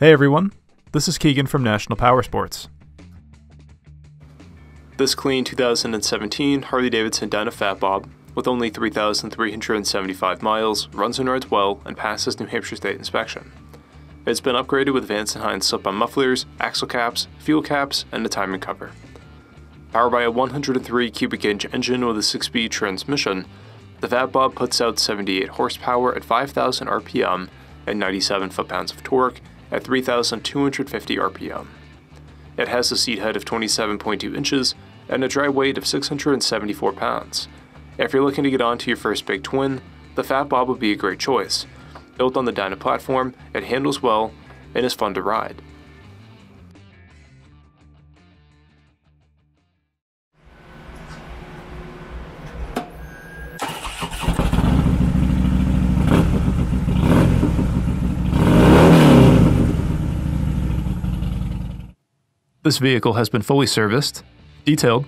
Hey everyone, this is Keegan from National Power Sports. This clean 2017 Harley Davidson Dyna Fat Bob, with only 3,375 miles, runs and rides well, and passes New Hampshire State inspection. It's been upgraded with Vance & Hines slip-on mufflers, axle caps, fuel caps, and a timing cover. Powered by a 103 cubic inch engine with a 6-speed transmission, the Fat Bob puts out 78 horsepower at 5,000 RPM and 97 foot-pounds of torque at 3,250 RPM. It has a seat height of 27.2 inches and a dry weight of 674 pounds. If you're looking to get onto your first big twin, the Fat Bob would be a great choice. Built on the Dyna platform, it handles well and is fun to ride. This vehicle has been fully serviced, detailed,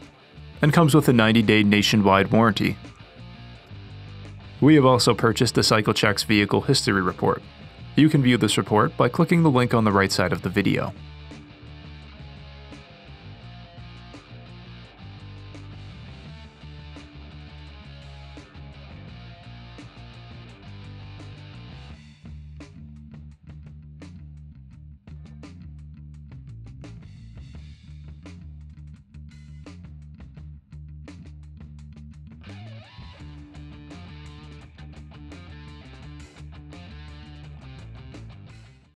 and comes with a 90-day nationwide warranty. We have also purchased the CycleCheck's Vehicle History Report. You can view this report by clicking the link on the right side of the video.